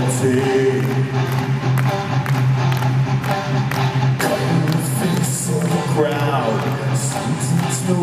can see face of the crowd. Seems it's no